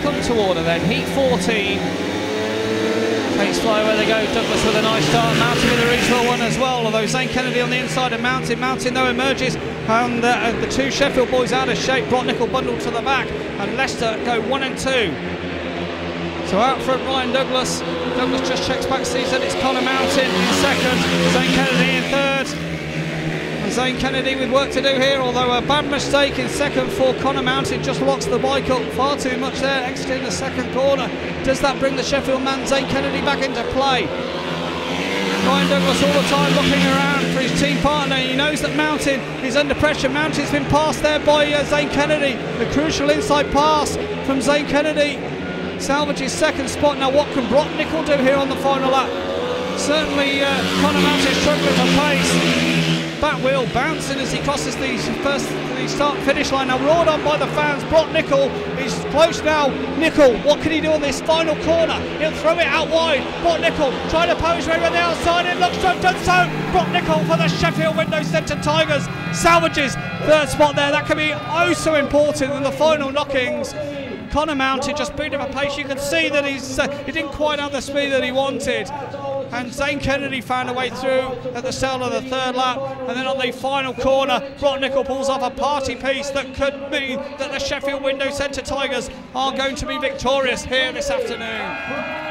come to order then. Heat 14. Takes fly where they go. Douglas with a nice start. Mountain with a reasonable one as well. Although Zane Kennedy on the inside of Mountain. Mountain though emerges. And uh, the two Sheffield boys out of shape. Brock Nickel bundled to the back. And Leicester go one and two. So out front, Ryan Douglas. Douglas just checks back, sees that it's Connor Mountain in second. Zane Kennedy in third. Zane Kennedy with work to do here, although a bad mistake in second for Connor Mountain just locks the bike up far too much there, exiting the second corner. Does that bring the Sheffield man Zane Kennedy back into play? Ryan Douglas all the time looking around for his team partner. He knows that Mountain is under pressure. Mountain's been passed there by uh, Zane Kennedy. The crucial inside pass from Zane Kennedy salvages second spot. Now, what can Brock Nickel do here on the final lap? Certainly, uh, Connor Mountain struggling for pace. As he crosses the first the start finish line. Now roared on by the fans. Brock Nickel is close now. Nickel, what can he do on this final corner? He'll throw it out wide. Brock Nickel trying to pose right on the outside. It looks to have done so. Brock Nickel for the Sheffield Window Centre Tigers salvages third spot there. That can be oh so important in the final knockings. Connor Mountain just beat him a pace. You can see that he's uh, he didn't quite have the speed that he wanted. And Zane Kennedy found a way through at the start of the third lap. And then on the final corner, Brock Nickel pulls off a party piece that could mean that the Sheffield Window Centre Tigers are going to be victorious here this afternoon.